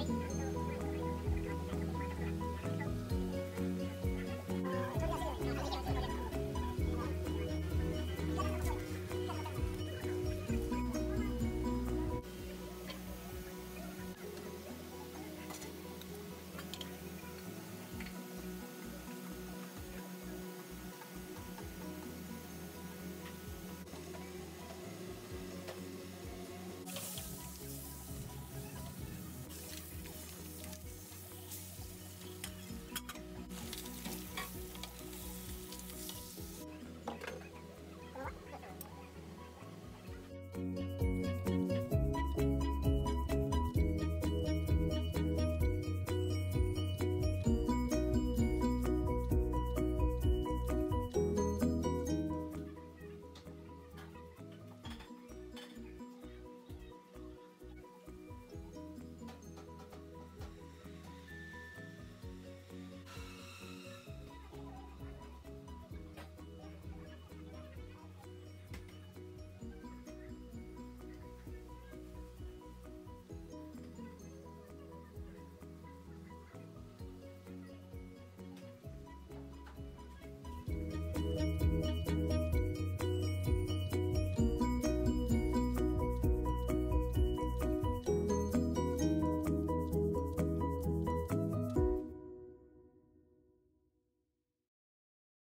はい